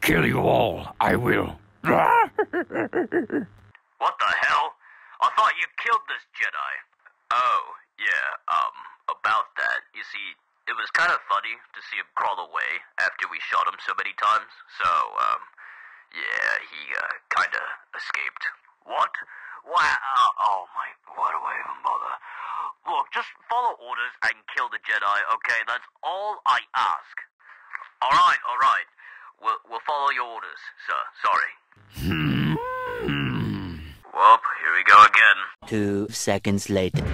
Kill you all, I will. What the hell? I thought you killed this Jedi. Oh, yeah, um, about that. You see, it was kind of funny to see him crawl away after we shot him so many times. So, um, yeah, he, uh, kinda escaped. What? Wow. Oh my, why do I even bother? Look, just follow orders and kill the Jedi, okay? That's all I ask. Alright, alright. We'll, we'll follow your orders, sir. Sorry. Hmm. Whoop, here we go again. Two seconds later.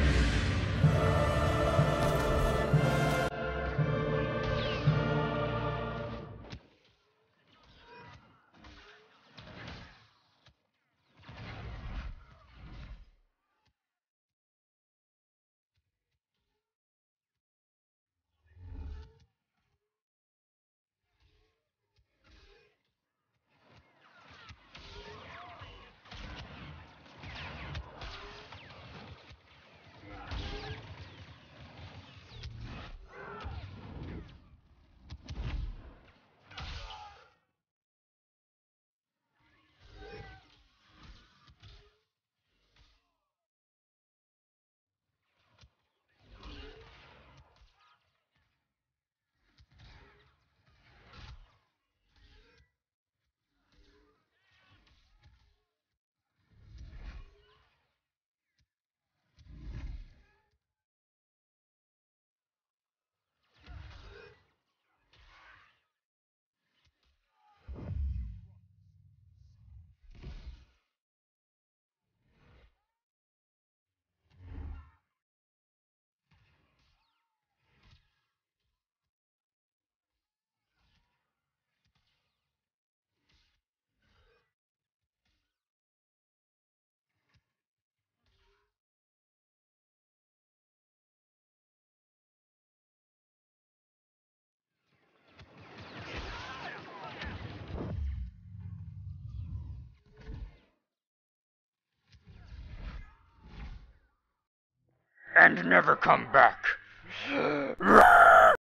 And never come back.